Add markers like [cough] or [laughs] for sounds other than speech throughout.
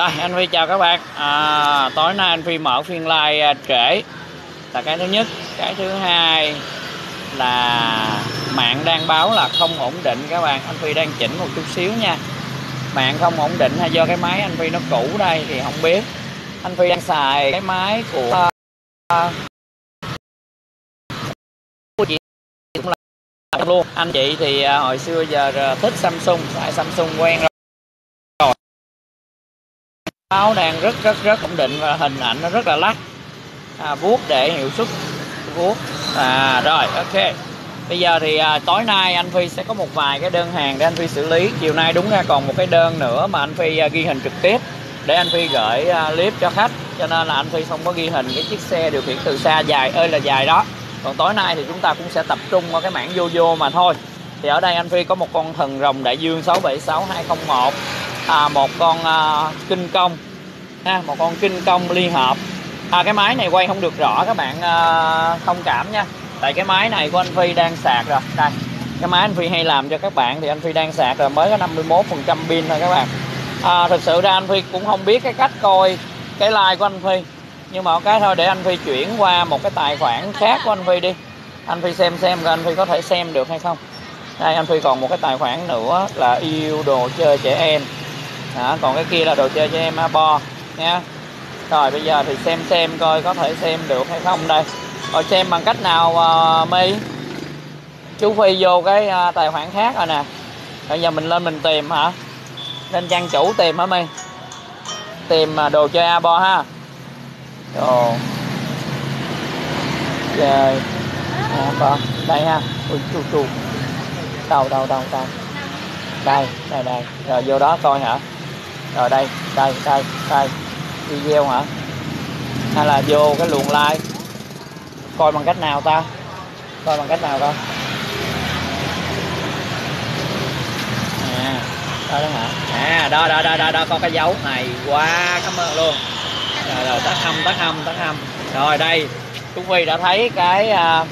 Rồi anh Phi chào các bạn. À, Tối nay anh Phi mở phiên live à, trễ. Là cái thứ nhất. Cái thứ hai là mạng đang báo là không ổn định các bạn. Anh Phi đang chỉnh một chút xíu nha. Mạng không ổn định hay do cái máy anh Phi nó cũ đây thì không biết. Anh Phi đang xài cái máy của uh, cũng là luôn. Anh chị thì à, hồi xưa giờ thích Samsung xài Samsung quen rồi báo đang rất rất rất ổn định và hình ảnh nó rất là lắc. À, vuốt để hiệu suất vuốt. À rồi ok. Bây giờ thì à, tối nay anh Phi sẽ có một vài cái đơn hàng để anh Phi xử lý. Chiều nay đúng ra còn một cái đơn nữa mà anh Phi à, ghi hình trực tiếp để anh Phi gửi à, clip cho khách. Cho nên là anh Phi không có ghi hình cái chiếc xe điều khiển từ xa dài ơi là dài đó. Còn tối nay thì chúng ta cũng sẽ tập trung vào cái mảng vô vô mà thôi. Thì ở đây anh Phi có một con thần rồng đại dương 676 201 à, một con à, kinh công ha một con kinh công ly hợp. À, cái máy này quay không được rõ các bạn à, thông cảm nha. Tại cái máy này của anh Phi đang sạc rồi. Đây cái máy anh Phi hay làm cho các bạn thì anh Phi đang sạc rồi mới có 51 phần trăm pin thôi các bạn. À, thực sự ra anh Phi cũng không biết cái cách coi cái like của anh Phi. Nhưng mà cái thôi để anh Phi chuyển qua một cái tài khoản khác của anh Phi đi. Anh Phi xem xem rồi anh Phi có thể xem được hay không. Đây anh Phi còn một cái tài khoản nữa là yêu đồ chơi trẻ em. Đó, còn cái kia là đồ chơi trẻ em bo nha. Rồi bây giờ thì xem xem coi có thể xem được hay không đây. Rồi xem bằng cách nào ờ, uh, mi chú phi vô cái uh, tài khoản khác rồi nè. Bây giờ mình lên mình tìm hả? Lên trang chủ tìm hả mi tìm uh, đồ chơi abo ha. Đồ chơi abo. Đây ha. Ui chu chu. Đâu đâu đâu đâu. Đây đây đây. Rồi vô đó coi hả? Rồi đây đây đây đây. Video hả? Hay là vô cái luồng like coi bằng cách nào ta? Coi bằng cách nào coi? À đó đó hả? À đó đó đó đó, đó có cái dấu này quá cảm ơn luôn. Rồi rồi tắt hâm tắt hâm tắt hâm rồi đây chú phi đã thấy cái uh,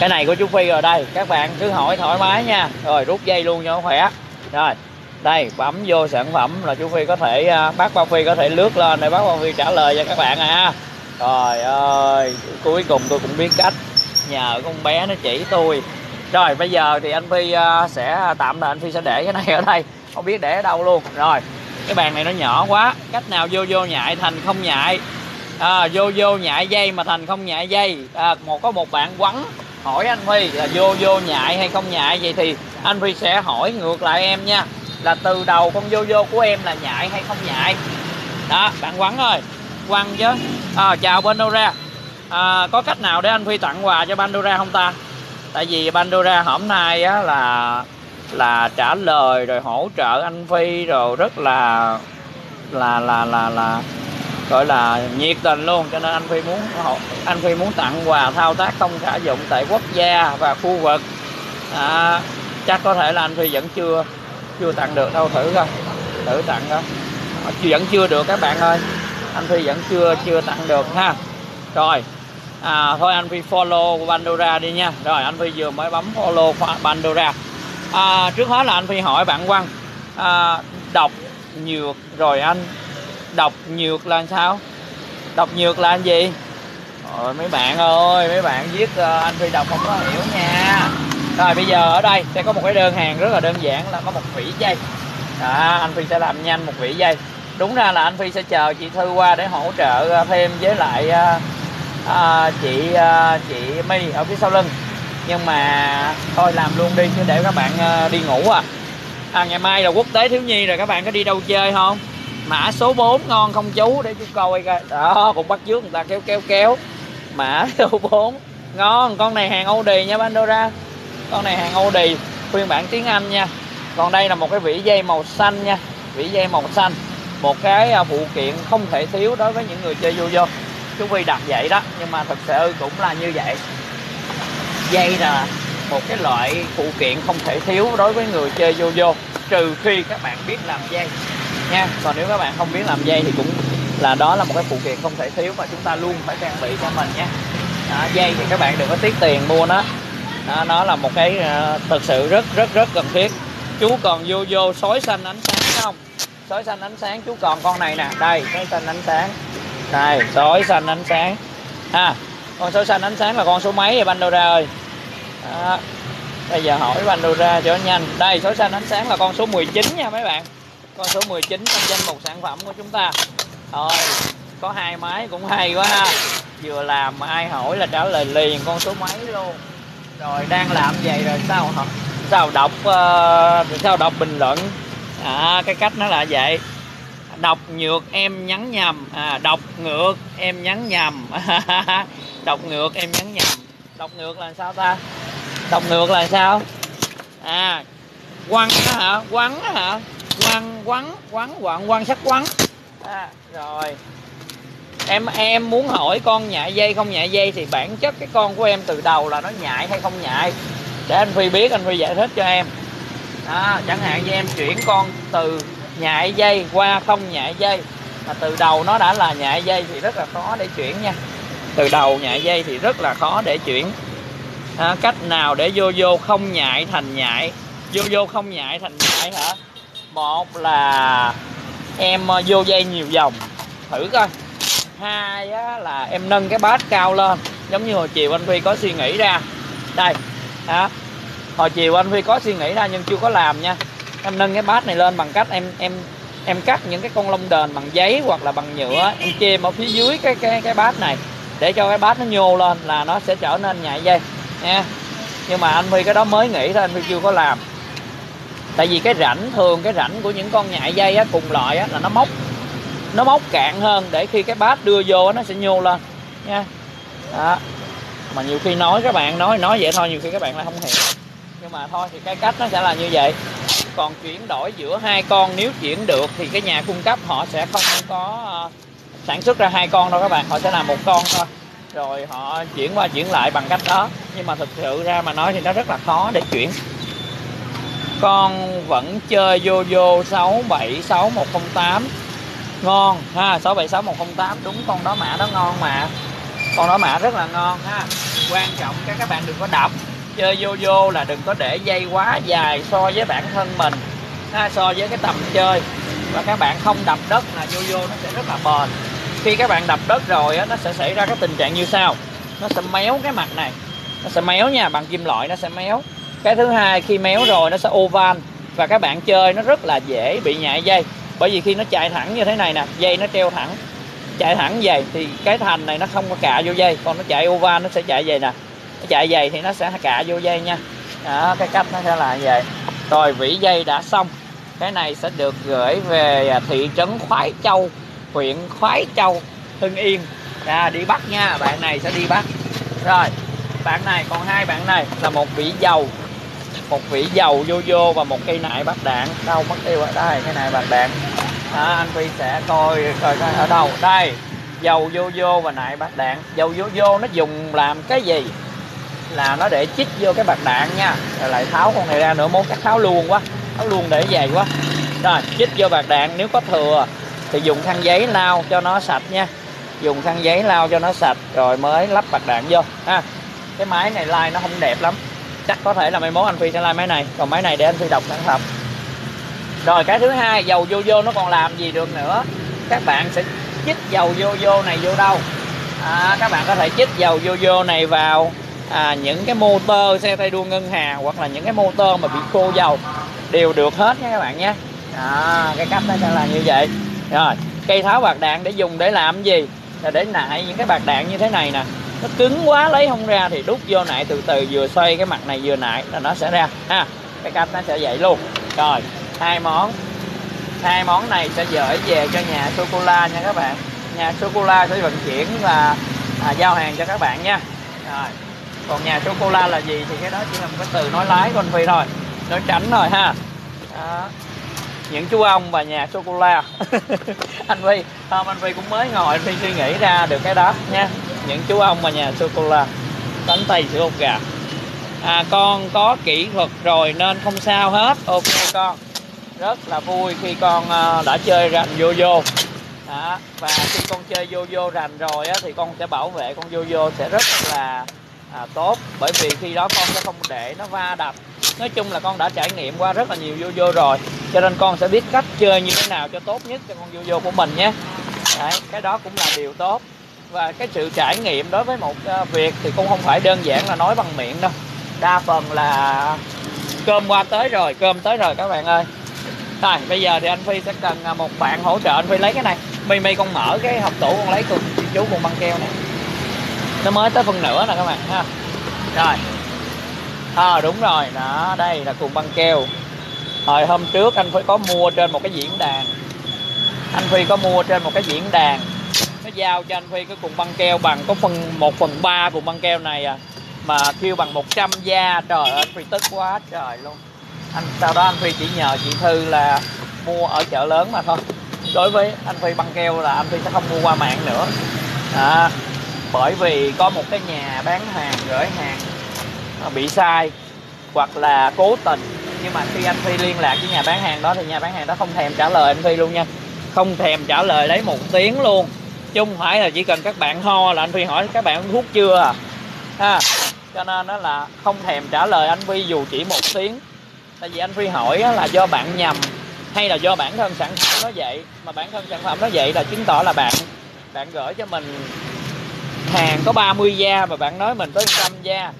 cái này của chú phi rồi đây. Các bạn cứ hỏi thoải mái nha. Rồi rút dây luôn cho khỏe. Rồi đây bấm vô sản phẩm là chú phi có thể à, bác bao phi có thể lướt lên để bác bao phi trả lời cho các bạn à. Trời ơi cuối cùng tôi cũng biết cách. Nhờ con bé nó chỉ tôi. Rồi bây giờ thì anh phi à, sẽ tạm thời anh phi sẽ để cái này ở đây. Không biết để ở đâu luôn. Rồi cái bàn này nó nhỏ quá. Cách nào vô vô nhại thành không nhại. À, vô vô nhại dây mà thành không nhại dây. À, một có một bạn quắn hỏi anh phi là vô vô nhại hay không nhại? Vậy thì anh phi sẽ hỏi ngược lại em nha là từ đầu con vô vô của em là nhại hay không nhại? Đó bạn quắn ơi. Quăng chứ à, chào Pandora. À, có cách nào để anh Phi tặng quà cho Pandora không ta? Tại vì Pandora hôm nay á, là là trả lời rồi hỗ trợ anh Phi rồi rất là là là là là gọi là nhiệt tình luôn. Cho nên anh Phi muốn anh Phi muốn tặng quà thao tác không khả dụng tại quốc gia và khu vực. À, chắc có thể là anh Phi vẫn chưa chưa tặng được đâu thử coi thử tặng coi. Ờ, vẫn chưa được các bạn ơi. Anh Phi vẫn chưa chưa tặng được ha. Rồi à, thôi anh Phi follow Pandora đi nha. Rồi anh Phi vừa mới bấm follow Pandora. À, trước hết là anh Phi hỏi bạn Quang à, đọc nhược rồi anh đọc nhược là sao? Đọc nhược là anh gì? Rồi mấy bạn ơi mấy bạn viết uh, anh Phi đọc không có hiểu nha rồi bây giờ ở đây sẽ có một cái đơn hàng rất là đơn giản là có một vỉ dây. Đó, anh Phi sẽ làm nhanh một vỉ dây. Đúng ra là anh Phi sẽ chờ chị Thư qua để hỗ trợ ờ, thêm với lại à, à, chị à, chị My ở phía sau lưng. Nhưng mà thôi làm luôn đi chứ để các bạn à, đi ngủ à. À ngày mai là quốc tế thiếu nhi rồi các bạn có đi đâu chơi không? Mã số 4 ngon không chú? Để chú coi coi. Đó cũng bắt trước người ta kéo kéo kéo. Mã [laughs] số 4 ngon con này hàng Audi nha Pandora con này hàng Audi phiên bản tiếng Anh nha. Còn đây là một cái vỉ dây màu xanh nha. Vỉ dây màu xanh. Một cái à, phụ kiện không thể thiếu đối với những người chơi vô vô. Chú Vi đặt vậy đó nhưng mà thật sự cũng là như vậy. Dây là một cái loại phụ kiện không thể thiếu đối với người chơi vô vô trừ khi các bạn biết làm dây nha. Còn nếu các bạn không biết làm dây thì cũng là đó là một cái phụ kiện không thể thiếu mà chúng ta luôn phải trang bị cho mình nhé đó, dây thì các bạn đừng có tiếc tiền mua nó đó, nó là một cái uh, thực sự rất rất rất cần thiết. Chú còn vô vô sói xanh ánh sáng không? Sói xanh ánh sáng chú còn con này nè. Đây sói xanh ánh sáng. Đây sói xanh ánh sáng. Ha con sói xanh ánh sáng là con số mấy vậy Pandora ơi? Đó. bây giờ hỏi Pandora cho nhanh. Đây sói xanh ánh sáng là con số 19 nha mấy bạn. Con số 19 trong danh mục sản phẩm của chúng ta. Rồi có hai máy cũng hay quá ha. Vừa làm mà ai hỏi là trả lời liền con số mấy luôn rồi đang làm vậy rồi sao hả? Sao đọc uh, sao đọc bình luận? À, cái cách nó là vậy. Đọc nhược em nhắn nhầm. À, đọc ngược em nhắn nhầm. [laughs] Đọc ngược em nhắn nhầm. Đọc ngược là sao ta? Đọc ngược là sao? À quăng hả? Quắn hả? Quăng quắn quắn quặng quăng sắc quắn à, rồi em em muốn hỏi con nhại dây không? Nhại dây thì bản chất cái con của em từ đầu là nó nhại hay không nhại? Để anh phi biết anh phi giải thích cho em. Đó, chẳng hạn như em chuyển con từ nhại dây qua không nhại dây mà từ đầu nó đã là nhại dây thì rất là khó để chuyển nha. Từ đầu nhại dây thì rất là khó để chuyển. À, cách nào để vô vô không nhại thành nhại? Vô vô không nhại thành nhại hả? Một là em ờ, vô dây nhiều vòng. Thử coi hai á, là em nâng cái bát cao lên. Giống như hồi chiều anh Huy có suy nghĩ ra. Đây đó. hồi chiều anh Huy có suy nghĩ ra nhưng chưa có làm nha. Em nâng cái bát này lên bằng cách em em em cắt những cái con lông đền bằng giấy hoặc là bằng nhựa em chêm ở phía dưới cái cái cái bát này để cho cái bát nó nhô lên là nó sẽ trở nên nhạy dây nha. Nhưng mà anh Huy cái đó mới nghĩ thôi anh Huy chưa có làm. Tại vì cái rãnh thường cái rãnh của những con nhại dây á, cùng loại á, là nó móc nó móc cạn hơn, để khi cái bát đưa vô nó sẽ nhô lên, nha. Đó. mà nhiều khi nói, các bạn nói nói vậy thôi, nhiều khi các bạn lại không hiểu. Nhưng mà thôi, thì cái cách nó sẽ là như vậy. Còn chuyển đổi giữa hai con, nếu chuyển được thì cái nhà cung cấp họ sẽ không có ờ, sản xuất ra hai con đâu các bạn, họ sẽ làm một con thôi. Rồi họ chuyển qua chuyển lại bằng cách đó. Nhưng mà thực sự ra mà nói thì nó rất là khó để chuyển. Con vẫn chơi vô vô 676108 ngon ha 676108 đúng con đó mã đó ngon mà. Con đó mã rất là ngon ha. Quan trọng các các bạn đừng có đập. Chơi vô vô là đừng có để dây quá dài so với bản thân mình ha, so với cái tầm chơi. Và các bạn không đập đất là vô vô nó sẽ rất là bền. Khi các bạn đập đất rồi á, nó sẽ xảy ra cái tình trạng như sau. Nó sẽ méo cái mặt này nó sẽ méo nha bằng kim loại nó sẽ méo. Cái thứ hai khi méo rồi nó sẽ oval và các bạn chơi nó rất là dễ bị nhại dây bởi vì khi nó chạy thẳng như thế này nè dây nó treo thẳng. Chạy thẳng về thì cái thành này nó không có cạ vô dây còn nó chạy oval nó sẽ chạy về nè. Nó chạy về thì nó sẽ cạ vô dây nha. Đó cái cách nó sẽ là như vậy. Rồi vỉ dây đã xong. Cái này sẽ được gửi về à, thị trấn khoái châu huyện khoái châu hưng yên. À, đi bắt nha. Bạn này sẽ đi bắt. Rồi bạn này còn hai bạn này là một vỉ dầu một vỉ dầu vô vô và một cây nại bạc đạn. Đâu mất tiêu ở đây cái này bạc đạn. À, anh Phi sẽ coi coi ở đâu. Đây dầu vô vô và nại bạc đạn. Dầu vô vô nó dùng làm cái gì? Là nó để chích vô cái bạc đạn nha. Rồi lại tháo con này ra nữa muốn cắt tháo luôn quá. Tháo luôn để dày quá. Rồi chích vô bạc đạn nếu có thừa thì dùng khăn giấy lau cho nó sạch nha. Dùng khăn giấy lau cho nó sạch rồi mới lắp bạc đạn vô ha. Cái máy này like nó không đẹp lắm chắc có thể là mai mốt anh phi sẽ like máy này. Còn máy này để anh phi đọc sản phẩm. Rồi cái thứ hai dầu vô vô nó còn làm gì được nữa? Các bạn sẽ chích dầu vô vô này vô đâu? À, các bạn có thể chích dầu vô vô này vào à, những cái motor xe tay đua ngân hàng hoặc là những cái motor mà bị khô dầu. Đều được hết nha các bạn nhé. À, cái cách nó sẽ là như vậy. Rồi cây tháo bạc đạn để dùng để làm gì? Là để nại những cái bạc đạn như thế này nè nó cứng quá lấy không ra thì đút vô nại từ từ vừa xoay cái mặt này vừa nại là nó sẽ ra. Ha cái cách nó sẽ vậy luôn. Rồi hai món. Hai món này sẽ gửi về cho nhà sô cô la nha các bạn. Nhà sô cô la sẽ vận chuyển và à, giao hàng cho các bạn nha. Rồi còn nhà sô cô la là gì thì cái đó chỉ là một cái từ nói lái con phi thôi. Nói tránh thôi ha. Đó những chú ông và nhà sô cô la [laughs] anh Vy hôm anh Vy cũng mới ngồi anh Vy suy nghĩ ra được cái đó nha. Những chú ông và nhà sô cô la cánh tay sữa hột gà. À, con có kỹ thuật rồi nên không sao hết. Ok con. Rất là vui khi con ờ, đã chơi rành vô vô đó. và khi con chơi vô vô rành rồi á, thì con sẽ bảo vệ con vô vô sẽ rất là à, tốt. Bởi vì khi đó con sẽ không để nó va đập. Nói chung là con đã trải nghiệm qua rất là nhiều vô vô rồi cho nên con sẽ biết cách chơi như thế nào cho tốt nhất cho con vô vô của mình nhé. Đấy, cái đó cũng là điều tốt. Và cái sự trải nghiệm đối với một ờ, việc thì cũng không phải đơn giản là nói bằng miệng đâu. Đa phần là cơm qua tới rồi cơm tới rồi các bạn ơi. Rồi bây giờ thì anh phi sẽ cần à, một bạn hỗ trợ anh phi lấy cái này. Mi mi con mở cái hộp tủ con lấy cùng chú con băng keo này. Nó mới tới phần nửa nè các bạn ha. Rồi. À, đúng rồi. Đó đây là cùng băng keo hồi hôm trước anh phi có mua trên một cái diễn đàn. Anh phi có mua trên một cái diễn đàn. Nó giao cho anh phi cái cục băng keo bằng có phần 1 phần ba cục băng keo này à. Mà kêu bằng 100 da. Trời ơi anh phi tức quá trời luôn. Anh sau đó anh phi chỉ nhờ chị thư là mua ở chợ lớn mà thôi. Đối với anh phi băng keo là anh phi sẽ không mua qua mạng nữa. À, bởi vì có một cái nhà bán hàng gửi hàng à, bị sai hoặc là cố tình nhưng mà khi anh phi liên lạc với nhà bán hàng đó thì nhà bán hàng đó không thèm trả lời anh phi luôn nha. Không thèm trả lời lấy một tiếng luôn. Chứ không phải là chỉ cần các bạn ho là anh phi hỏi các bạn uống thuốc chưa à? Ha. Cho nên đó là không thèm trả lời anh phi dù chỉ một tiếng. Tại vì anh phi hỏi là do bạn nhầm hay là do bản thân sản phẩm nó vậy? Mà bản thân sản phẩm nó vậy là chứng tỏ là bạn bạn gửi cho mình hàng có 30 da mà bạn nói mình tới trăm da.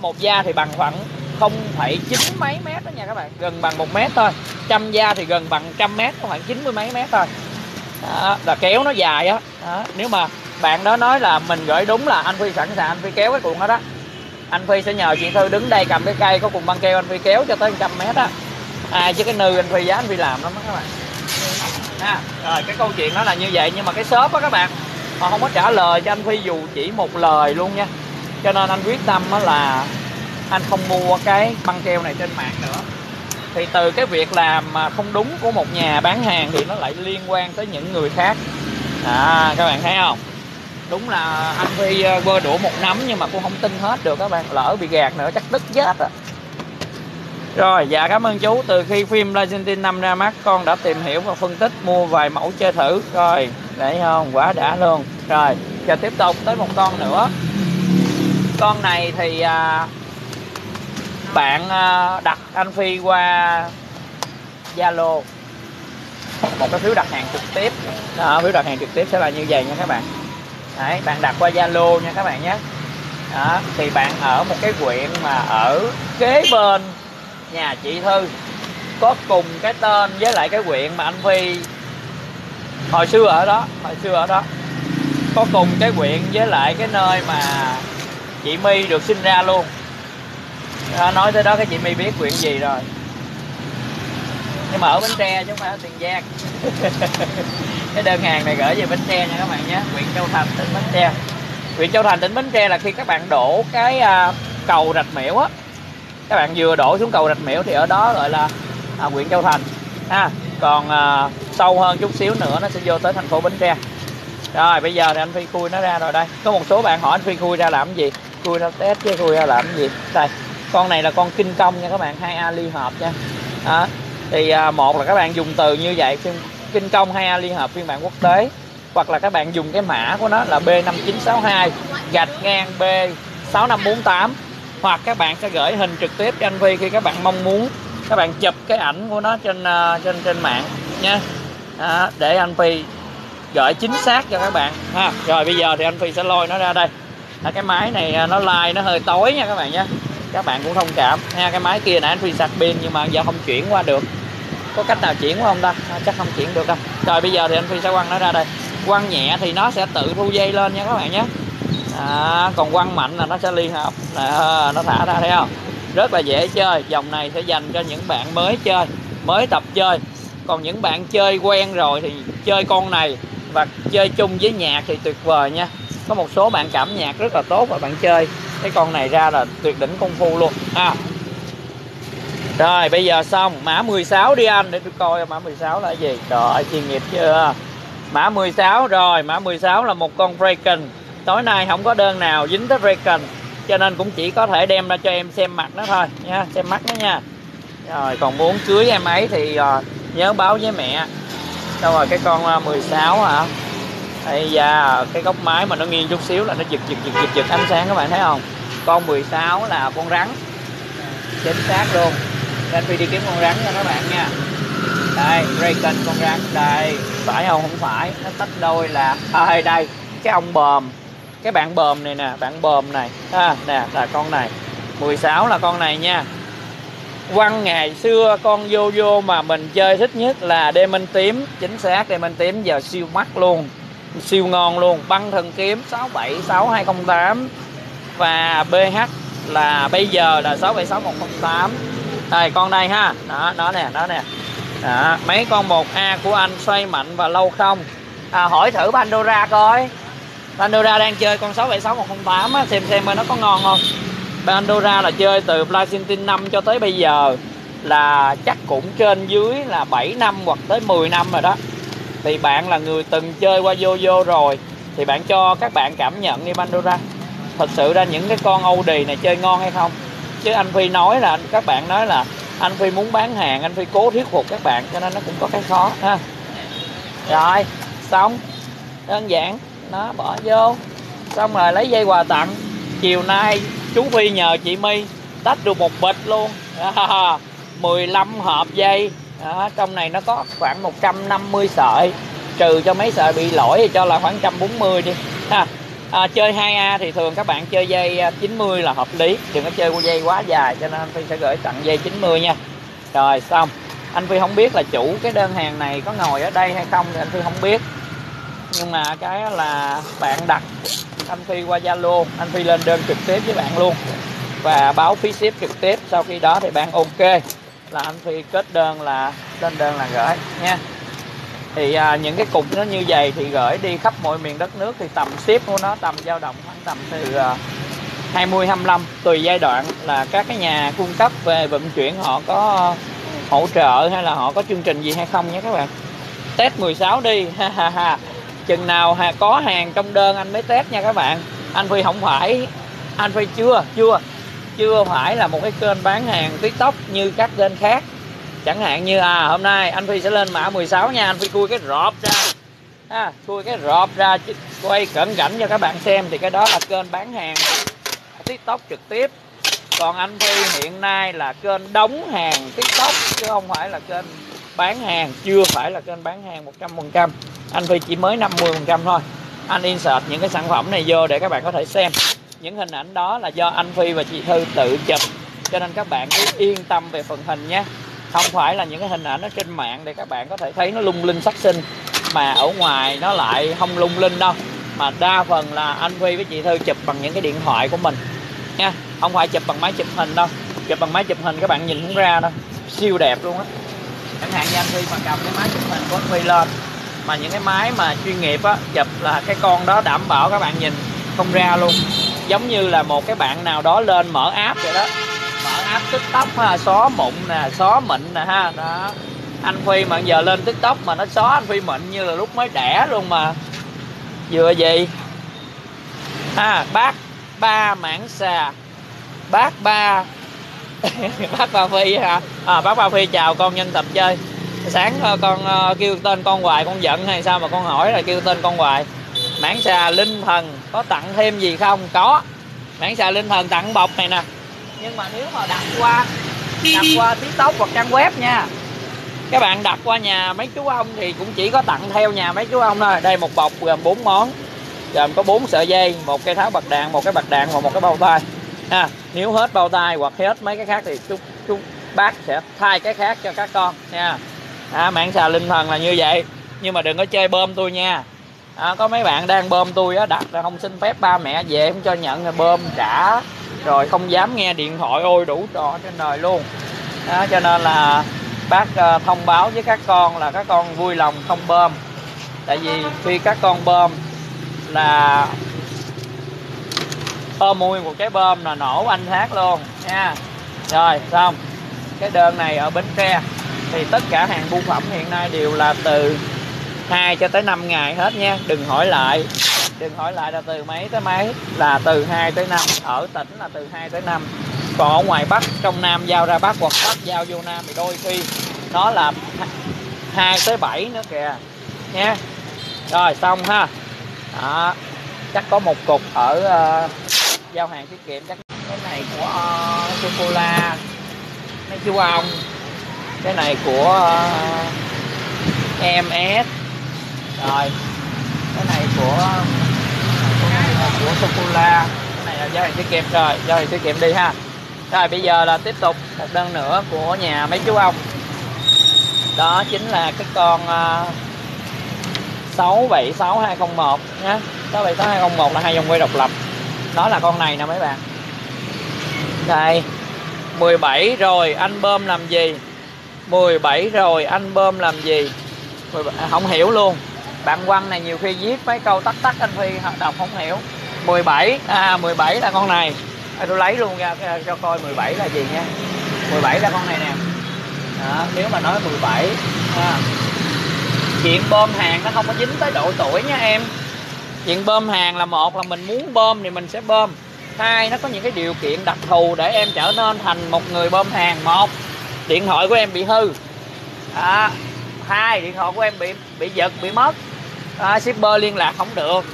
Một da thì bằng khoảng không phải chín mấy mét đó nha các bạn. Gần bằng một mét thôi. Trăm da thì gần bằng trăm mét khoảng chín mươi mấy mét thôi. Đó, là kéo nó dài á. Đó. nếu mà bạn đó nói là mình gửi đúng là anh phi sẵn sàng anh phi kéo cái cuộn đó đó. Anh phi sẽ nhờ chị thư đứng đây cầm cái cây có cùng băng keo anh phi kéo cho tới trăm mét á. À, chứ cái nư anh phi giá anh phi làm lắm đó các bạn. Ha rồi cái câu chuyện đó là như vậy nhưng mà cái shop á các bạn họ không có trả lời cho anh phi dù chỉ một lời luôn nha. Cho nên anh quyết tâm là anh không mua cái băng keo này trên mạng nữa. Thì từ cái việc làm mà không đúng của một nhà bán hàng thì nó lại liên quan tới những người khác. À các bạn thấy không? Đúng là anh phi quơ ờ, đũa một nắm nhưng mà cũng không tin hết được các bạn. Lỡ bị gạt nữa chắc đứt chết à rồi dạ cảm ơn chú. Từ khi phim Argentina năm ra mắt con đã tìm hiểu và phân tích mua vài mẫu chơi thử. Rồi để không quá đã luôn. Rồi giờ tiếp tục tới một con nữa. Con này thì à, bạn à, đặt anh Phi qua Zalo. Một cái phiếu đặt hàng trực tiếp. Đó, phiếu đặt hàng trực tiếp sẽ là như vậy nha các bạn. Đấy, bạn đặt qua Zalo nha các bạn nhé. Đó, thì bạn ở một cái quyện mà ở kế bên nhà chị Thư. Có cùng cái tên với lại cái quyện mà anh Phi hồi xưa ở đó hồi xưa ở đó. Có cùng cái quyện với lại cái nơi mà chị My được sinh ra luôn à, nói tới đó cái chị My biết quyện gì rồi. Nhưng mà ở Bến Tre chứ không phải ở Tiền Giang. [laughs] Cái đơn hàng này gửi về Bến Tre nha các bạn nhé. Huyện Châu Thành tỉnh Bến Tre. Huyện Châu Thành tỉnh Bến Tre là khi các bạn đổ cái à, cầu rạch miễu á. Các bạn vừa đổ xuống cầu rạch miễu thì ở đó gọi là à, huyện Châu Thành. Ha còn à, sâu hơn chút xíu nữa nó sẽ vô tới thành phố Bến Tre. Rồi bây giờ thì anh Phi khui nó ra rồi đây. Có một số bạn hỏi anh Phi khui ra làm gì? Khui ra test chứ khui ra làm gì? Đây con này là con kinh công nha các bạn hai a liên hợp nha. Đó. thì à, một là các bạn dùng từ như vậy phiên kinh công hai a liên hợp phiên bản quốc tế hoặc là các bạn dùng cái mã của nó là B5962 gạch ngang B6548 hoặc các bạn sẽ gửi hình trực tiếp cho anh Phi khi các bạn mong muốn các bạn chụp cái ảnh của nó trên à, trên trên mạng nha. À, để anh Phi gửi chính xác cho các bạn ha. Rồi bây giờ thì anh Phi sẽ lôi nó ra đây. À, cái máy này à, nó like nó hơi tối nha các bạn nhé các bạn cũng thông cảm. Ha cái máy kia nãy anh Phi sạc pin nhưng mà giờ không chuyển qua được. Có cách nào chuyển qua không ta? À, chắc không chuyển được đâu. Rồi bây giờ thì anh Phi sẽ quăng nó ra đây. Quăng nhẹ thì nó sẽ tự thu dây lên nha các bạn nhé. À, còn quăng mạnh là nó sẽ liên hợp. À, nó thả ra thấy không? Rất là dễ chơi. Dòng này sẽ dành cho những bạn mới chơi mới tập chơi. Còn những bạn chơi quen rồi thì chơi con này và chơi chung với nhạc thì tuyệt vời nha có một số bạn cảm nhạc rất là tốt và bạn chơi. Cái con này ra là tuyệt đỉnh công phu luôn. À. Rồi bây giờ xong. Mã 16 đi anh để tôi coi mã 16 là gì. Trời ơi chuyên nghiệp chưa? Mã 16 rồi mã 16 là một con Kraken tối nay không có đơn nào dính tới Kraken cho nên cũng chỉ có thể đem ra cho em xem mặt nó thôi nha xem mắt nó nha. Rồi còn muốn cưới em ấy thì uh, nhớ báo với mẹ. Đâu rồi cái con ờ, uh, 16 hả? Đây da cái góc máy mà nó nghiêng chút xíu là nó giật giật giật giật giật ánh sáng các bạn thấy không? Con 16 là con rắn. Chính xác luôn. Nên phi đi kiếm con rắn cho các bạn nha. Đây Raycon con rắn đây. Phải không? Không phải. Nó tách đôi là à, đây? Cái ông bờm. Cái bạn bờm này nè bạn bờm này. À, nè là con này. 16 là con này nha. Quăng ngày xưa con vô vô mà mình chơi thích nhất là đê minh tím. Chính xác đê minh tím giờ siêu mắc luôn. Siêu ngon luôn. Băng thần kiếm 676208 Và BH là bây giờ là 676108 Đây con đây ha. Đó nó nè nó nè. Đó, Mấy con 1A của anh xoay mạnh và lâu không? À, Hỏi thử Pandora coi. Pandora đang chơi con 676108 á, Xem xem nó có ngon không. Pandora là chơi từ Playstation 5 cho tới bây giờ là chắc cũng trên dưới là 7 năm hoặc tới 10 năm rồi đó thì bạn là người từng chơi qua vô vô rồi. Thì bạn cho các bạn cảm nhận đi Pandora. Thật sự ra những cái con Audi này chơi ngon hay không? Chứ anh Phi nói là các bạn nói là anh Phi muốn bán hàng anh Phi cố thuyết phục các bạn cho nên nó cũng có cái khó ha. Rồi xong. Đơn giản. Nó bỏ vô. Xong rồi lấy dây quà tặng. Chiều nay chú Phi nhờ chị My tách được một bịch luôn. [laughs] À, 15 hộp dây đó, trong này nó có khoảng 150 sợi. Trừ cho mấy sợi bị lỗi thì cho là khoảng 140 đi. Ha. À, chơi 2A thì thường các bạn chơi dây à, 90 là hợp lý. Đừng có chơi dây quá dài cho nên anh Phi sẽ gửi tặng dây 90 nha. Rồi xong. Anh Phi không biết là chủ cái đơn hàng này có ngồi ở đây hay không thì anh Phi không biết. Nhưng mà cái là bạn đặt anh Phi qua Zalo anh Phi lên đơn trực tiếp với bạn luôn. Và báo phí ship trực tiếp. Sau khi đó thì bạn ok là anh Phi kết đơn là lên đơn là gửi nha. Thì à, những cái cục nó như vậy thì gửi đi khắp mọi miền đất nước thì tầm ship của nó tầm dao động khoảng tầm từ à, 20 25 tùy giai đoạn là các cái nhà cung cấp về vận chuyển họ có hỗ trợ hay là họ có chương trình gì hay không nhé các bạn. Test 16 đi ha ha ha. Chừng nào có hàng trong đơn anh mới test nha các bạn. Anh phi không phải anh phi chưa chưa chưa phải là một cái kênh bán hàng tiktok như các kênh khác. Chẳng hạn như à hôm nay anh phi sẽ lên mã 16 nha, anh phi cui cái rọp ra. Ha cui cái rọp ra quay cận cảnh cho các bạn xem thì cái đó là kênh bán hàng tiktok trực tiếp. Còn anh phi hiện nay là kênh đóng hàng tiktok, chứ không phải là kênh bán hàng, chưa phải là kênh bán hàng 100% anh Phi chỉ mới 50 phần trăm thôi. Anh insert những cái sản phẩm này vô để các bạn có thể xem những hình ảnh đó là do anh Phi và chị Thư tự chụp. Cho nên các bạn cứ yên tâm về phần hình nhé. Không phải là những cái hình ảnh ở trên mạng để các bạn có thể thấy nó lung linh sắc sinh mà ở ngoài nó lại không lung linh đâu. Mà đa phần là anh Phi với chị Thư chụp bằng những cái điện thoại của mình nha. Không phải chụp bằng máy chụp hình đâu. Chụp bằng máy chụp hình các bạn nhìn không ra đâu. Siêu đẹp luôn á. Chẳng hạn như anh Phi mà cầm cái máy chụp hình của anh Phi lên, mà những cái máy mà chuyên nghiệp á, chụp là cái con đó đảm bảo các bạn nhìn không ra luôn giống như là một cái bạn nào đó lên mở app vậy đó. Mở app tiktok ha xóa mụn nè xóa mịn nè ha. Đó. Anh phi mà giờ lên tiktok mà nó xóa anh phi mịn như là lúc mới đẻ luôn mà. Vừa gì? Ha bác ba mảng xà. Bác ba. [laughs] Bác ba phi hả? À, bác ba phi chào con nhân tập chơi. Sáng ờ, con ờ, kêu tên con hoài con giận hay sao mà con hỏi là kêu tên con hoài? Mảng xà linh thần có tặng thêm gì không? Có. Bản xà linh thần tặng bọc này nè. Nhưng mà nếu mà đặt qua đặt qua tiktok hoặc trang web nha. Các bạn đặt qua nhà mấy chú ông thì cũng chỉ có tặng theo nhà mấy chú ông thôi. Đây một bọc gồm bốn món. Gồm có bốn sợi dây một cái tháo bạc đạn một cái bạc đạn và một cái bao tay. Ha nếu hết bao tay hoặc hết mấy cái khác thì chú chú bác sẽ thay cái khác cho các con nha. À, mạng xà linh thần là như vậy. Nhưng mà đừng có chơi bơm tôi nha à, có mấy bạn đang bơm tôi á đặt là không xin phép ba mẹ về không cho nhận rồi bơm trả. Rồi không dám nghe điện thoại ôi đủ trò trên đời luôn. À, cho nên là bác uh, thông báo với các con là các con vui lòng không bơm. Tại vì khi các con bơm là ôm nguyên một cái bơm là nổ anh thác luôn nha. Rồi xong. Cái đơn này ở bến tre. Thì tất cả hàng bưu phẩm hiện nay đều là từ 2 cho tới 5 ngày hết nha. Đừng hỏi lại. Đừng hỏi lại là từ mấy tới mấy. Là từ 2 tới 5 ở tỉnh là từ 2 tới 5 còn ở ngoài Bắc trong Nam giao ra Bắc hoặc Bắc giao vô Nam thì đôi khi nó là 2 tới 7 nữa kìa. Nha. Rồi xong ha. Đó. chắc có một cục ở uh, giao hàng tiết kiệm. Chắc cái này của uh, sô cô la. Mấy chú ông. Cái này của ờ, uh, ms rồi. Cái này của của sô cô la cái này là giao hàng tiết kiệm. Rồi giao hàng tiết kiệm đi ha. Rồi bây giờ là tiếp tục một đơn nữa của nhà mấy chú ông. Đó chính là cái con uh, 676201 nhé 676201 là hai dòng quay độc lập. Đó là con này nè mấy bạn. Đây 17 rồi anh bơm làm gì? 17 rồi anh bơm làm gì? 17, à, không hiểu luôn bạn quăng này nhiều khi viết mấy câu tắt tắt anh Phi đọc không hiểu. 17 à 17 là con này. À, tôi lấy luôn ra cho coi 17 là gì nha. 17 là con này nè. Đó, nếu mà nói 17 à, chuyện bơm hàng nó không có dính tới độ tuổi nha em. Chuyện bơm hàng là một là mình muốn bơm thì mình sẽ bơm hai nó có những cái điều kiện đặc thù để em trở nên thành một người bơm hàng. Một điện thoại của em bị hư. À, hai điện thoại của em bị bị giật bị mất à, shipper liên lạc không được.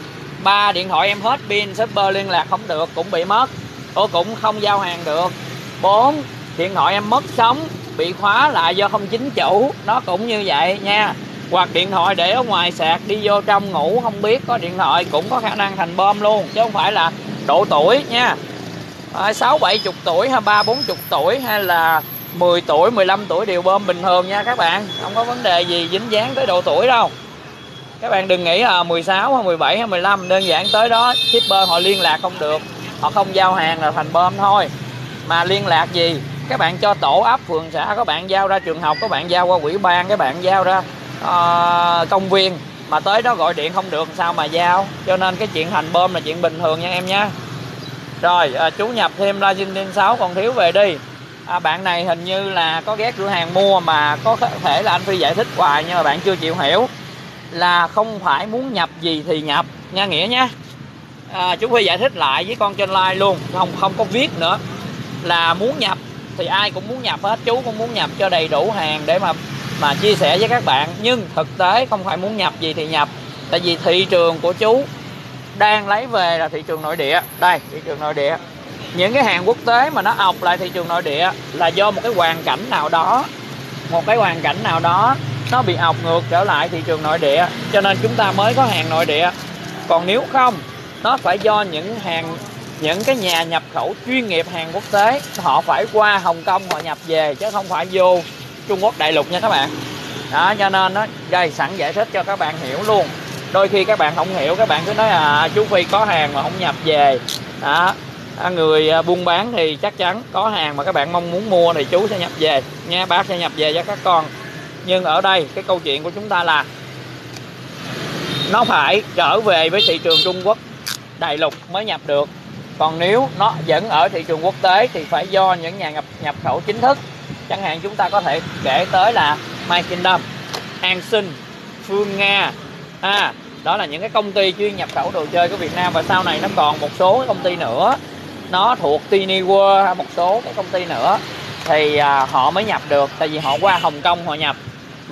Ba điện thoại em hết pin shipper liên lạc không được cũng bị mất. Cô cũng không giao hàng được. Bốn điện thoại em mất sóng bị khóa lại do không chính chủ. Nó cũng như vậy nha. Hoặc điện thoại để ở ngoài sạc đi vô trong ngủ không biết có điện thoại cũng có khả năng thành bom luôn chứ không phải là độ tuổi nha. À, sáu bảy chục tuổi hay ba bốn chục tuổi hay là 10 tuổi 15 tuổi đều bơm bình thường nha các bạn. Không có vấn đề gì dính dáng tới độ tuổi đâu các bạn đừng nghĩ là 16 hay 17 hay 15 đơn giản tới đó shipper họ liên lạc không được. Họ không giao hàng là thành bơm thôi. Mà liên lạc gì? Các bạn cho tổ ấp phường xã các bạn giao ra trường học các bạn giao qua quỹ ban các bạn giao ra uh, công viên. Mà tới đó gọi điện không được sao mà giao? Cho nên cái chuyện thành bơm là chuyện bình thường nha em nhé rồi à, chú nhập thêm la zin 6 còn thiếu về đi. À, bạn này hình như là có ghé cửa hàng mua mà có thể là anh phi giải thích hoài nhưng mà bạn chưa chịu hiểu là không phải muốn nhập gì thì nhập. Nha nghĩa nhé. À, chú huy giải thích lại với con trên like luôn không không có viết nữa. Là muốn nhập thì ai cũng muốn nhập hết chú cũng muốn nhập cho đầy đủ hàng để mà mà chia sẻ với các bạn. Nhưng thực tế không phải muốn nhập gì thì nhập tại vì thị trường của chú đang lấy về là thị trường nội địa. Đây thị trường nội địa. Những cái hàng quốc tế mà nó ọc lại thị trường nội địa là do một cái hoàn cảnh nào đó một cái hoàn cảnh nào đó nó bị ọc ngược trở lại thị trường nội địa cho nên chúng ta mới có hàng nội địa. Còn nếu không nó phải do những hàng những cái nhà nhập khẩu chuyên nghiệp hàng quốc tế họ phải qua Hồng Kông họ nhập về chứ không phải vô Trung Quốc đại lục nha các bạn. Đó cho nên nó đây sẵn giải thích cho các bạn hiểu luôn. Đôi khi các bạn không hiểu các bạn cứ nói à chú Phi có hàng mà không nhập về. Đó à, người à, buôn bán thì chắc chắn có hàng mà các bạn mong muốn mua thì chú sẽ nhập về nha bác sẽ nhập về cho các con nhưng ở đây cái câu chuyện của chúng ta là nó phải trở về với thị trường Trung Quốc. Đại lục mới nhập được. Còn nếu nó vẫn ở thị trường quốc tế thì phải do những nhà nhập nhập khẩu chính thức. Chẳng hạn chúng ta có thể kể tới là My Kingdom An Sinh Phương Nga. À, đó là những cái công ty chuyên nhập khẩu đồ chơi của Việt Nam. Và sau này nó còn một số công ty nữa. Nó thuộc Tiny World một số cái công ty nữa. Thì à, họ mới nhập được. Tại vì họ qua Hồng Kông họ nhập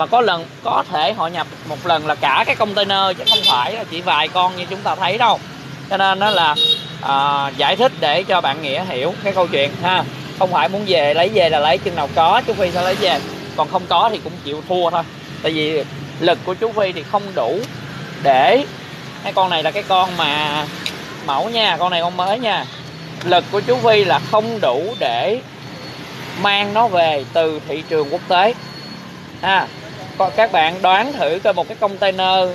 mà có lần có thể họ nhập một lần là cả cái container chứ không phải là chỉ vài con như chúng ta thấy đâu. Cho nên nó là à, giải thích để cho bạn nghĩa hiểu cái câu chuyện ha. Không phải muốn về lấy về là lấy chừng nào có chú phi sẽ lấy về. Còn không có thì cũng chịu thua thôi. Tại vì lực của chú phi thì không đủ để cái con này là cái con mà mẫu nha con này con mới nha. Lực của chú phi là không đủ để mang nó về từ thị trường quốc tế ha à, các bạn đoán thử coi một cái container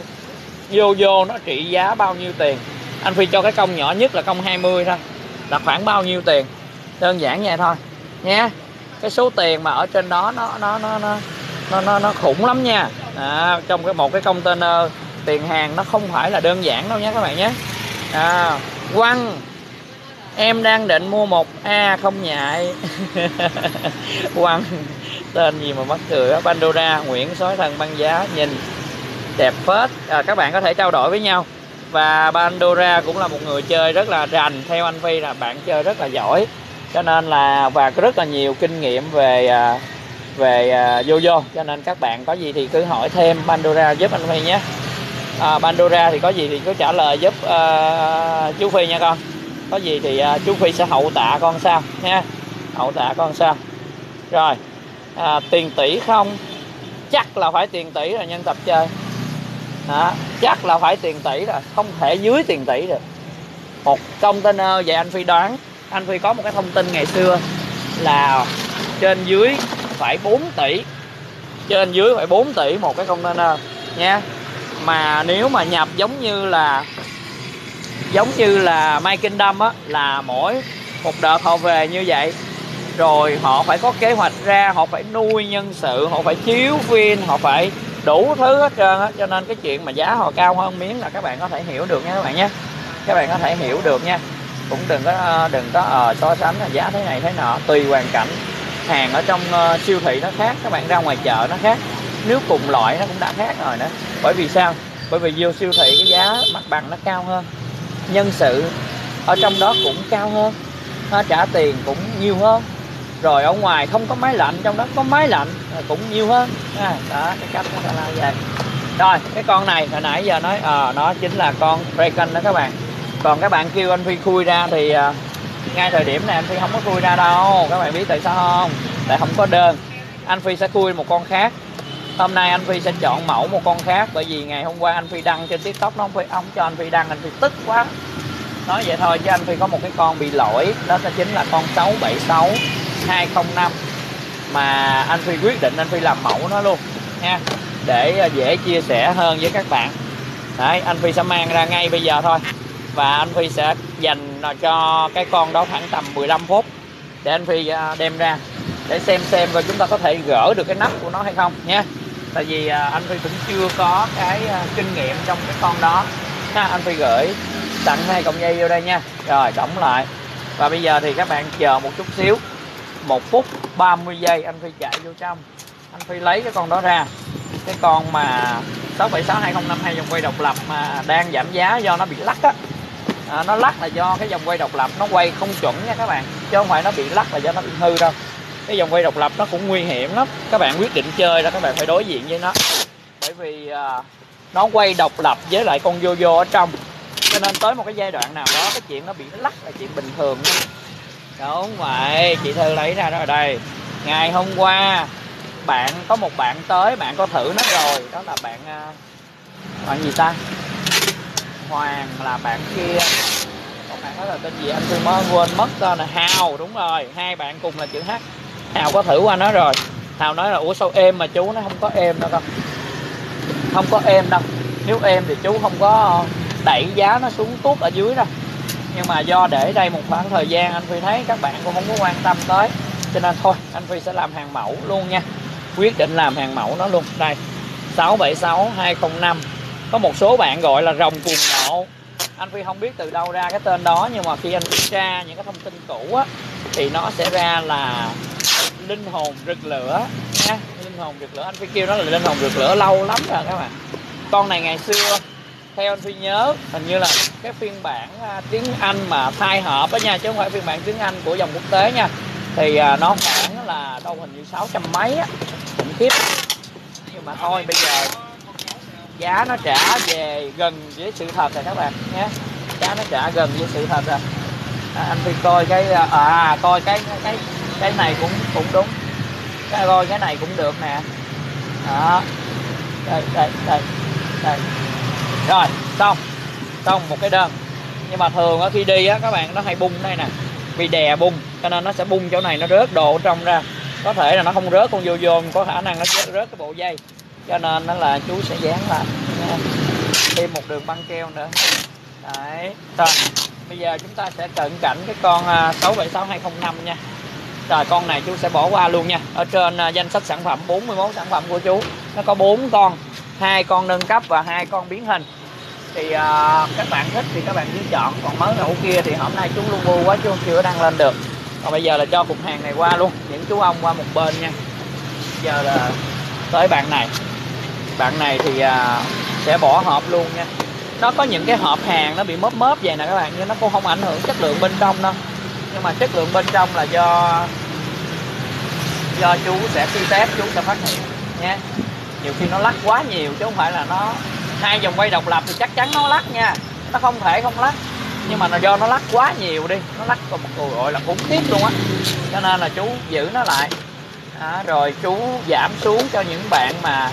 vô vô nó trị giá bao nhiêu tiền. Anh phi cho cái công nhỏ nhất là công 20 thôi là khoảng bao nhiêu tiền? Đơn giản vậy thôi nha. Cái số tiền mà ở trên đó nó nó nó nó nó nó, nó khủng lắm nha. À, trong cái một cái container tiền hàng nó không phải là đơn giản đâu nhé các bạn nhé. À, quăng em đang định mua một a không nhại. [laughs] Quăng tên gì mà mắc cười đó Pandora Nguyễn sói thần băng giá nhìn đẹp phết. À, các bạn có thể trao đổi với nhau. Và Pandora cũng là một người chơi rất là rành. Theo anh Phi là bạn chơi rất là giỏi. Cho nên là và rất là nhiều kinh nghiệm về à, về à, vô vô. Cho nên các bạn có gì thì cứ hỏi thêm Pandora giúp anh Phi nhé. À, Pandora thì có gì thì cứ trả lời giúp uh, chú Phi nha con. Có gì thì uh, chú Phi sẽ hậu tạ con sao nha. Hậu tạ con sao rồi à, tiền tỷ không? Chắc là phải tiền tỷ rồi nhân tập chơi. Đó, chắc là phải tiền tỷ rồi không thể dưới tiền tỷ được. Một container vậy anh phi đoán. Anh phi có một cái thông tin ngày xưa là trên dưới phải 4 tỷ. Trên dưới phải 4 tỷ một cái container nha. Mà nếu mà nhập giống như là giống như là My Kingdom á là mỗi một đợt họ về như vậy rồi họ phải có kế hoạch ra họ phải nuôi nhân sự họ phải chiếu phim họ phải đủ thứ hết trơn á. Cho nên cái chuyện mà giá họ cao hơn miếng là các bạn có thể hiểu được nha các bạn nhé. Các bạn có thể hiểu được nha. Cũng đừng có ờ, đừng có uh, so sánh là giá thế này thế nọ. Tùy hoàn cảnh hàng ở trong uh, siêu thị nó khác các bạn ra ngoài chợ nó khác nếu cùng loại nó cũng đã khác rồi nữa bởi vì sao? Bởi vì vô siêu thị cái giá mặt bằng nó cao hơn nhân sự ở trong đó cũng cao hơn nó trả tiền cũng nhiều hơn rồi ở ngoài không có máy lạnh trong đó có máy lạnh à, cũng nhiều hơn. À, đó cái cách nó là vậy rồi cái con này hồi nãy giờ nói à, nó chính là con Kraken đó các bạn. Còn các bạn kêu anh Phi khui ra thì à, ngay thời điểm này anh Phi không có khui ra đâu. Các bạn biết tại sao không? Tại không có đơn. Anh Phi sẽ khui một con khác. Hôm nay anh Phi sẽ chọn mẫu một con khác bởi vì ngày hôm qua anh Phi đăng trên tiktok nó không Phi ông cho anh Phi đăng anh Phi tức quá. Nói vậy thôi chứ anh Phi có một cái con bị lỗi đó chính là con 676 205 mà anh Phi quyết định anh Phi làm mẫu nó luôn nha. Để à, dễ chia sẻ hơn với các bạn. Đấy anh Phi sẽ mang ra ngay bây giờ thôi. Và anh Phi sẽ dành à, cho cái con đó khoảng tầm 15 phút để anh Phi à, đem ra. Để xem xem coi chúng ta có thể gỡ được cái nắp của nó hay không nha. Tại vì anh Phi cũng chưa có cái kinh nghiệm trong cái con đó. Ha, anh Phi gửi tặng hai cọng dây vô đây nha. Rồi đóng lại. Và bây giờ thì các bạn chờ một chút xíu một phút 30 giây. Anh Phi chạy vô trong. Anh Phi lấy cái con đó ra. Cái con mà 676 2052 dòng quay độc lập mà đang giảm giá do nó bị lắc á. À, nó lắc là do cái dòng quay độc lập nó quay không chuẩn nha các bạn. Chứ không phải nó bị lắc là do nó bị hư đâu. Cái dòng quay độc lập nó cũng nguy hiểm lắm. Các bạn quyết định chơi là các bạn phải đối diện với nó. Bởi vì à, nó quay độc lập với lại con vô vô ở trong. Cho nên tới một cái giai đoạn nào đó cái chuyện nó bị lắc là chuyện bình thường đó đúng vậy, chị thư lấy ra đó ở đây. Ngày hôm qua, bạn, có một bạn tới, bạn có thử nó rồi. Đó là bạn à, bạn gì ta? Hoàng là bạn kia. Còn bạn đó là tên gì? Anh thương mới quên mất tên là hào, đúng rồi. Hai bạn cùng là chữ h. Hào có thử qua nó rồi. Hào nói là, ủa, sao êm mà chú nó không có êm đâu không không có êm đâu. Nếu êm thì chú không có đẩy giá nó xuống tuốt ở dưới đâu nhưng mà do để đây một khoảng thời gian, anh Phi thấy các bạn cũng không có quan tâm tới. Cho nên thôi, anh Phi sẽ làm hàng mẫu luôn nha. Quyết định làm hàng mẫu nó luôn. Đây 676 205 có một số bạn gọi là rồng cuồng nộ anh Phi không biết từ đâu ra cái tên đó, nhưng mà khi anh kiểm tra những cái thông tin cũ á, thì nó sẽ ra là linh hồn rực lửa nha. Linh hồn rực lửa. Anh Phi kêu nó là linh hồn rực lửa lâu lắm rồi các bạn. Con này ngày xưa theo anh Phi nhớ hình như là cái phiên bản uh, tiếng Anh mà thay hợp đó nha chứ không phải phiên bản tiếng Anh của dòng quốc tế nha. Thì uh, nó khoảng là đâu hình như sáu trăm mấy á khủng khiếp. Nhưng mà thôi bây giờ giá nó trả về gần với sự thật rồi các bạn nhé. Giá nó trả gần với sự thật rồi. À, anh Phi coi cái à, à coi cái cái cái này cũng cũng đúng. Cái coi cái này cũng được nè. Đó. Đây đây đây đây rồi xong. Xong một cái đơn. Nhưng mà thường khi đi á các bạn nó hay bung đây nè. Bị đè bung cho nên nó sẽ bung chỗ này nó rớt đồ trong ra. Có thể là nó không rớt con vô vô có khả năng nó rớt, rớt cái bộ dây. Cho nên nó là chú sẽ dán lại nha. thêm một đường băng keo nữa. Đấy rồi bây giờ chúng ta sẽ cận cảnh cái con 676205 à, nha. Rồi con này chú sẽ bỏ qua luôn nha. Ở trên à, danh sách sản phẩm 41 sản phẩm của chú. Nó có bốn con hai con nâng cấp và hai con biến hình. Thì uh, các bạn thích thì các bạn cứ chọn còn mới ngủ kia thì hôm nay chú lu bu quá chú chưa đăng lên được. Còn bây giờ là cho cục hàng này qua luôn những chú ông qua một bên nha. Giờ là tới bạn này. Bạn này thì uh, sẽ bỏ hộp luôn nha. Nó có những cái hộp hàng nó bị mớp mớp vậy nè các bạn nhưng nó cũng không ảnh hưởng chất lượng bên trong đâu. Nhưng mà chất lượng bên trong là do do chú sẽ khi test chú sẽ phát hiện nha nhiều khi nó lắc quá nhiều chứ không phải là nó hai vòng quay độc lập thì chắc chắn nó lắc nha. Nó không thể không lắc. Nhưng mà là do nó lắc quá nhiều đi nó lắc còn một gọi là khủng khiếp luôn á. Cho nên là chú giữ nó lại. À, rồi chú giảm xuống cho những bạn mà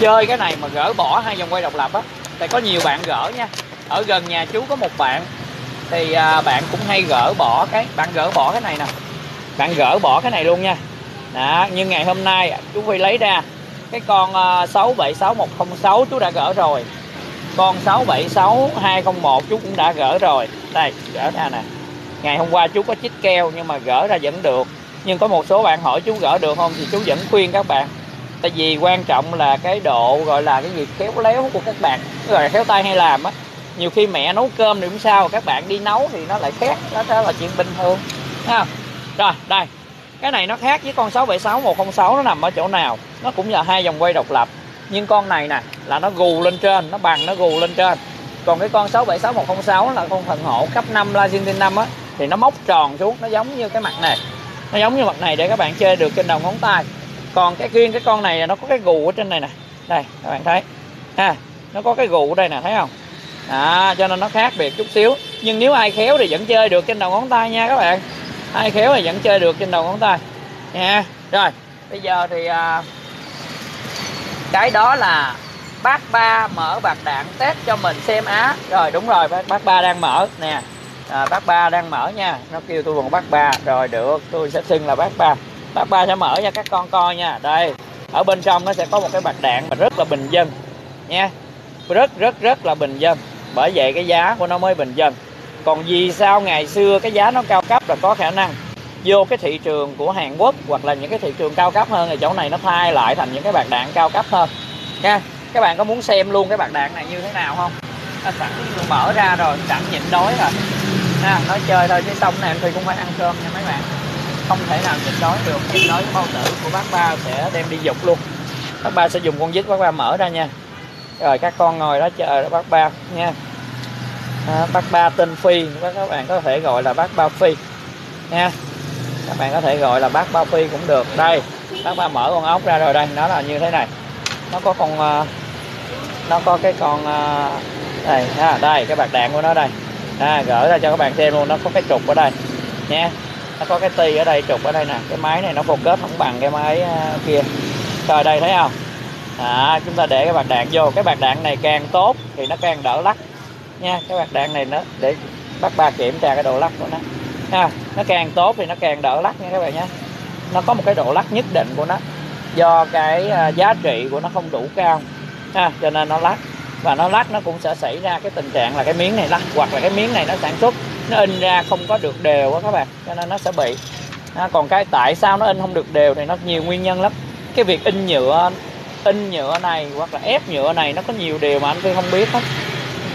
chơi cái này mà gỡ bỏ hai vòng quay độc lập á. Thì có nhiều bạn gỡ nha. Ở gần nhà chú có một bạn thì à, bạn cũng hay gỡ bỏ cái bạn gỡ bỏ cái này nè. Bạn gỡ bỏ cái này luôn nha. Đó, nhưng ngày hôm nay chú Phi lấy ra cái con à, 676106 chú đã gỡ rồi. Con 676201 chú cũng đã gỡ rồi. Đây gỡ ra nè. Ngày hôm qua chú có chích keo nhưng mà gỡ ra vẫn được. Nhưng có một số bạn hỏi chú gỡ được không thì chú vẫn khuyên các bạn. Tại vì quan trọng là cái độ gọi là cái gì khéo léo của các bạn. Gọi là khéo tay hay làm á. Nhiều khi mẹ nấu cơm thì cũng sao các bạn đi nấu thì nó lại khác. Đó, đó là chuyện bình thường. Ha rồi đây cái này nó khác với con 676 106 nó nằm ở chỗ nào? Nó cũng là hai vòng quay độc lập. Nhưng con này nè là nó gù lên trên nó bằng nó gù lên trên. Còn cái con 676 106 là con thần hộ cấp 5 la 5 á thì nó móc tròn xuống nó giống như cái mặt này. Nó giống như mặt này để các bạn chơi được trên đầu ngón tay. Còn cái riêng cái con này nó có cái gù ở trên này nè. Đây các bạn thấy. Ha nó có cái gù ở đây nè thấy không? À, cho nên nó khác biệt chút xíu. Nhưng nếu ai khéo thì vẫn chơi được trên đầu ngón tay nha các bạn ai khéo là vẫn chơi được trên đầu ngón tay. Nha rồi bây giờ thì à, cái đó là bác ba mở bạc đạn test cho mình xem á. Rồi đúng rồi bác, bác ba đang mở nè. À, bác ba đang mở nha nó kêu tôi bằng bác ba. Rồi được tôi sẽ xưng là bác ba. Bác ba sẽ mở cho các con coi nha. Đây ở bên trong nó sẽ có một cái bạc đạn mà rất là bình dân nha. Rất rất rất là bình dân. Bởi vậy cái giá của nó mới bình dân còn vì sao ngày xưa cái giá nó cao cấp là có khả năng vô cái thị trường của Hàn Quốc hoặc là những cái thị trường cao cấp hơn thì chỗ này nó thay lại thành những cái bạc đạn cao cấp hơn? Nha các bạn có muốn xem luôn cái bạc đạn này như thế nào không? À, sẵn mở ra rồi sẵn nhịn đói rồi. Ha nói chơi thôi chứ xong này em thì cũng phải ăn cơm nha mấy bạn. Không thể nào nhịn đói được. Nhịn đói bao tử của bác ba sẽ đem đi dục luôn. Bác ba sẽ dùng con vít bác ba mở ra nha. Rồi các con ngồi đó chờ bác ba nha à, bác ba tên phi. Các bạn có thể gọi là bác ba phi. Nha. Các bạn có thể gọi là bác ba phi cũng được. Đây bác ba mở con ốc ra rồi đây. Nó là như thế này. Nó có con à, nó có cái con à, đây ha, đây cái bạc đạn của nó đây. Ha gỡ ra cho các bạn xem luôn. Nó có cái trục ở đây. Nha. Nó có cái ti ở đây trục ở đây nè. Cái máy này nó focus không bằng cái máy à, kia. Rồi đây thấy không? À, chúng ta để cái bạc đạn vô. Cái bạc đạn này càng tốt thì nó càng đỡ lắc nha cái bạc đạn này nó để bắt ba kiểm tra cái độ lắc của nó. Ha nó càng tốt thì nó càng đỡ lắc nha các bạn nhé. Nó có một cái độ lắc nhất định của nó do cái à, giá trị của nó không đủ cao. Ha cho nên nó lắc. Và nó lắc nó cũng sẽ xảy ra cái tình trạng là cái miếng này lắc hoặc là cái miếng này nó sản xuất nó in ra không có được đều á các bạn cho nên nó sẽ bị. Ha, còn cái tại sao nó in không được đều thì nó nhiều nguyên nhân lắm. Cái việc in nhựa in nhựa này hoặc là ép nhựa này nó có nhiều điều mà anh tôi không biết hết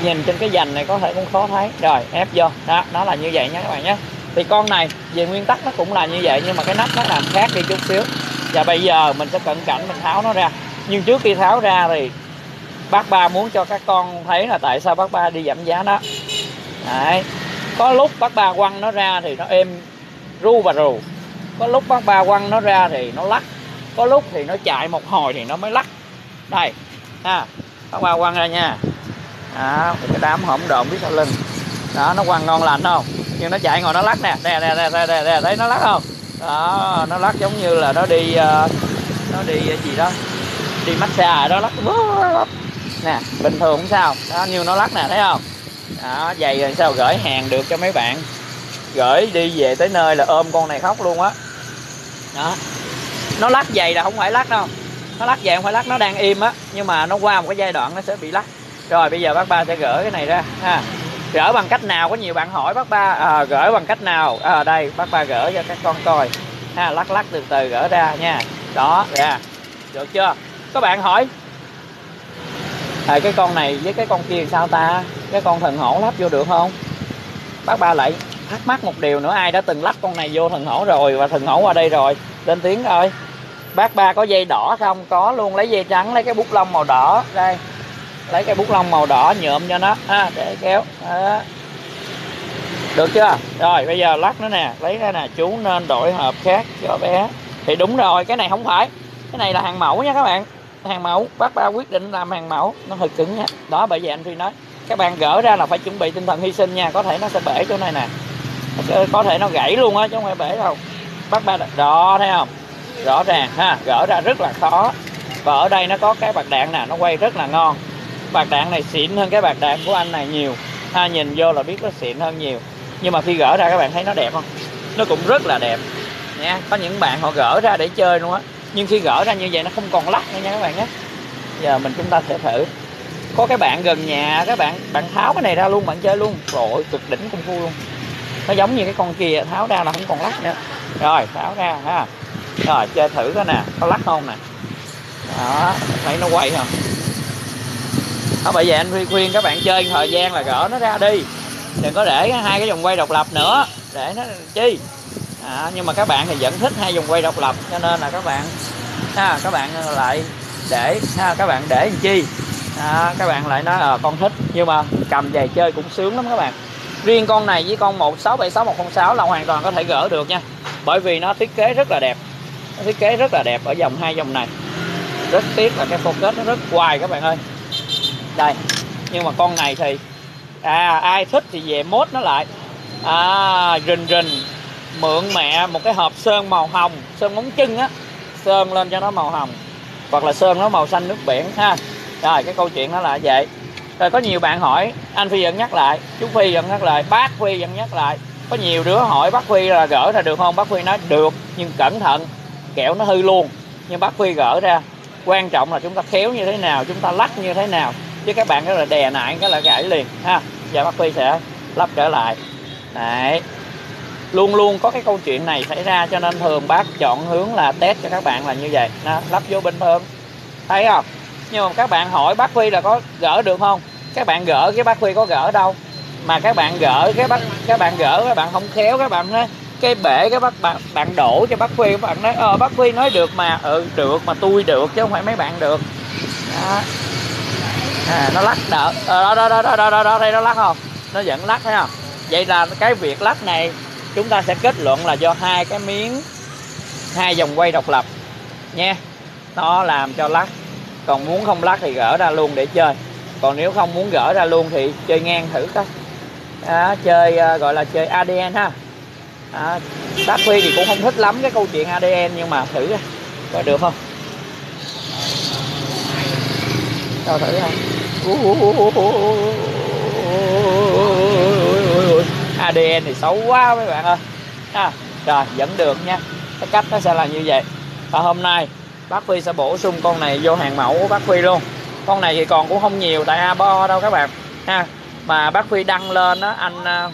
nhìn trên cái dành này có thể cũng khó thấy. Rồi, ép vô. Đó, nó là như vậy nha các bạn nhé. Thì con này, về nguyên tắc nó cũng là như vậy, nhưng mà cái nắp nó làm khác đi chút xíu. Và bây giờ mình sẽ cận cảnh mình tháo nó ra. Nhưng trước khi tháo ra thì bác ba muốn cho các con thấy là tại sao bác ba đi giảm giá đó. Đấy. có lúc bác ba quăng nó ra thì nó êm ru và rù. Có lúc bác ba quăng nó ra thì nó lắc. Có lúc thì nó chạy một hồi thì nó mới lắc. Đây. Ha, bác ba quăng ra nha đó cái đám hỗn độn biết sau lưng đó nó quăng ngon lành không? Nhưng nó chạy ngồi nó lắc nè nè nè nè nè, nè, thấy nó lắc không? Đó nó lắc giống như là nó đi uh, nó đi uh, gì đó đi massage đó lắc nè bình thường cũng sao. Đó như nó lắc nè thấy không? Đó giày rồi sao gửi hàng được cho mấy bạn. Gửi đi về tới nơi là ôm con này khóc luôn á. Đó. đó. Nó lắc giày là không phải lắc đâu. Nó lắc giày không phải lắc nó đang im á. Nhưng mà nó qua một cái giai đoạn nó sẽ bị lắc rồi bây giờ bác ba sẽ gỡ cái này ra ha. Gỡ bằng cách nào? Có nhiều bạn hỏi bác ba. À, gỡ bằng cách nào? À, đây bác ba gỡ cho các con coi. Ha lắc lắc từ từ gỡ ra nha. Đó ra được chưa? Các bạn hỏi. À, cái con này với cái con kia sao ta? Cái con thần hổ lắp vô được không? Bác ba lại thắc mắc một điều nữa. Ai đã từng lắp con này vô thần hổ rồi và thần hổ qua đây rồi? Lên tiếng rồi bác ba có dây đỏ không? Có luôn. Lấy dây trắng lấy cái bút lông màu đỏ. Đây lấy cái bút lông màu đỏ nhuộm cho nó. Ha, để kéo. Đó. được chưa? Rồi, bây giờ lắc nó nè. Lấy ra nè, chú nên đổi hộp khác cho bé. Thì đúng rồi, cái này không phải. Cái này là hàng mẫu nha các bạn. Hàng mẫu. Bác ba quyết định làm hàng mẫu. Nó hơi cứng nha. Đó, bởi vậy anh phi nói. Các bạn gỡ ra là phải chuẩn bị tinh thần hy sinh nha. Có thể nó sẽ bể chỗ này nè. Có thể nó gãy luôn á, chứ không phải bể đâu. Bác ba đó thấy không? Rõ ràng, ha. Gỡ ra rất là khó. Và ở đây nó có cái bạc đạn nè. Nó quay rất là ngon bạc đạn này xịn hơn cái bạc đạn của anh này nhiều. Ha, nhìn vô là biết nó xịn hơn nhiều. Nhưng mà khi gỡ ra, các bạn thấy nó đẹp không? Nó cũng rất là đẹp. Nha, có những bạn họ gỡ ra để chơi luôn á. Nhưng khi gỡ ra như vậy, nó không còn lắc nữa nha các bạn nhé. Giờ mình chúng ta sẽ thử. Có cái bạn gần nhà, các bạn bạn tháo cái này ra luôn, bạn chơi luôn. Rồi cực đỉnh công phu luôn. Nó giống như cái con kia, tháo ra là không còn lắc nữa. Rồi, tháo ra, ha. Rồi, chơi thử cái nè. Có lắc không nè? Đó, thấy nó quay không? Đó, bởi vậy anh khuyên khuyên các bạn chơi thời gian là gỡ nó ra đi. Đừng có để hai cái vòng quay độc lập nữa. Để nó chi? À, nhưng mà các bạn thì vẫn thích hai vòng quay độc lập cho nên là các bạn ha, các bạn lại để ha, các bạn để làm chi? À, các bạn lại nói à, con thích. Nhưng mà cầm về chơi cũng sướng lắm các bạn. Riêng con này với con 1676106 là hoàn toàn có thể gỡ được nha. Bởi vì nó thiết kế rất là đẹp. Nó thiết kế rất là đẹp ở dòng hai dòng này. Rất tiếc là cái focus nó rất hoài các bạn ơi đây. Nhưng mà con này thì à ai thích thì về mốt nó lại. À rình rình, mượn mẹ một cái hộp sơn màu hồng, sơn móng chân á, sơn lên cho nó màu hồng. Hoặc là sơn nó màu xanh nước biển, ha. Rồi, cái câu chuyện nó là vậy. Rồi có nhiều bạn hỏi, anh phi vẫn nhắc lại, chú phi vẫn nhắc lại, bác phi vẫn nhắc lại. Có nhiều đứa hỏi bác phi là gỡ ra được không? Bác phi nói được, nhưng cẩn thận, kẹo nó hư luôn. Nhưng bác phi gỡ ra, quan trọng là chúng ta khéo như thế nào, chúng ta lắc như thế nào chứ các bạn rất là đè nại cái là gãy liền ha. Giờ bác phi sẽ lắp trở lại. Đấy. Luôn luôn có cái câu chuyện này xảy ra cho nên thường bác chọn hướng là test cho các bạn là như vậy. Đó, lắp vô bình thường thấy không? Nhưng mà các bạn hỏi bác phi là có gỡ được không? Các bạn gỡ cái bác phi có gỡ đâu. Mà các bạn gỡ cái bác các bạn gỡ các bạn không khéo các bạn nói cái bể cái bác bạn bạn đổ cho bác phi các bạn nói ờ bác phi nói được mà. Ừ được mà tôi được chứ không phải mấy bạn được. Đó. À, nó lắc đỡ. Ờ, đó đó, đó, đó, đó, đó, đó, đây nó lắc không? Nó vẫn lắc thấy không? Vậy là cái việc lắc này chúng ta sẽ kết luận là do hai cái miếng hai vòng quay độc lập nha nó làm cho lắc. Còn muốn không lắc thì gỡ ra luôn để chơi. Còn nếu không muốn gỡ ra luôn thì chơi ngang thử coi. À, chơi uh, gọi là chơi ADN ha. À, bác Huy thì cũng không thích lắm cái câu chuyện ADN nhưng mà thử coi. Được không? Cho thử ha ADN thì xấu quá mấy bạn ơi. À, rồi vẫn được nha. Cái cách nó sẽ là như vậy. Và hôm nay bác Phi sẽ bổ sung con này vô hàng mẫu của bác Phi luôn. Con này thì còn cũng không nhiều tại Abo đâu các bạn. Ha mà bác Phi đăng lên đó anh à,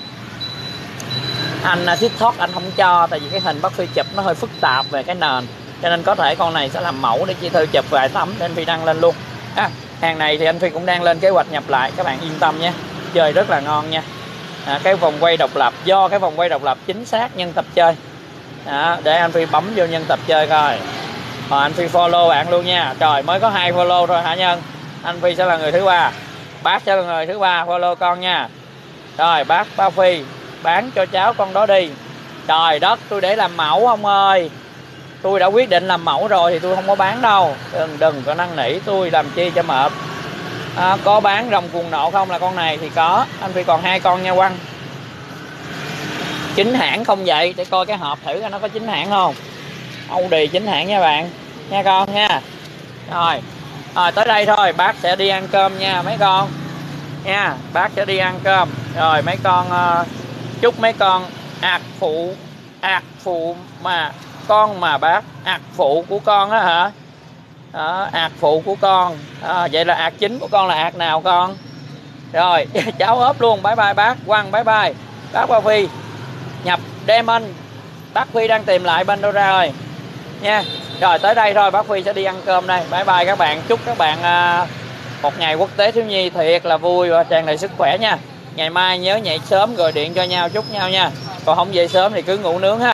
anh à, TikTok anh không cho tại vì cái hình bác Phi chụp nó hơi phức tạp về cái nền. Cho nên có thể con này sẽ làm mẫu để chị Thư chụp vài tấm nên Phi đăng lên luôn. Ha hàng này thì anh Phi cũng đang lên kế hoạch nhập lại các bạn yên tâm nhé. Chơi rất là ngon nha. À, cái vòng quay độc lập do cái vòng quay độc lập chính xác nhân tập chơi. À, để anh Phi bấm vô nhân tập chơi coi. Rồi anh Phi follow bạn luôn nha. Trời mới có hai follow thôi hả nhân? Anh Phi sẽ là người thứ ba. Bác sẽ là người thứ ba follow con nha. Rồi bác bao Phi bán cho cháu con đó đi. Trời đất tôi để làm mẫu không ơi tôi đã quyết định làm mẫu rồi thì tôi không có bán đâu. Đừng đừng có năn nỉ tôi làm chi cho mệt. À, có bán rồng cuồng nộ không là con này thì có. Anh Phi còn hai con nha quăng chính hãng không vậy? Để coi cái hộp thử coi nó có chính hãng không. Âu đì chính hãng nha bạn. Nha con nha. Rồi. Rồi tới đây thôi. Bác sẽ đi ăn cơm nha mấy con. Nha bác sẽ đi ăn cơm. Rồi mấy con uh, chúc mấy con ạc phụ ạc phụ mà con mà bác ạc phụ của con á hả? Đó, ạc phụ của con. À, vậy là ạc chính của con là ạc nào con? Rồi [laughs] cháu ốp luôn. Bye bye bác. Quăng bye bye. Bác Ba Phi nhập Demon. Bác Phi đang tìm lại bên đâu ra rồi. Nha. Rồi tới đây thôi. Bác Phi sẽ đi ăn cơm đây. Bye bye các bạn. Chúc các bạn à, một ngày quốc tế thiếu nhi thiệt là vui và tràn đầy sức khỏe nha. Ngày mai nhớ nhảy sớm gọi điện cho nhau chúc nhau nha. Còn không về sớm thì cứ ngủ nướng ha.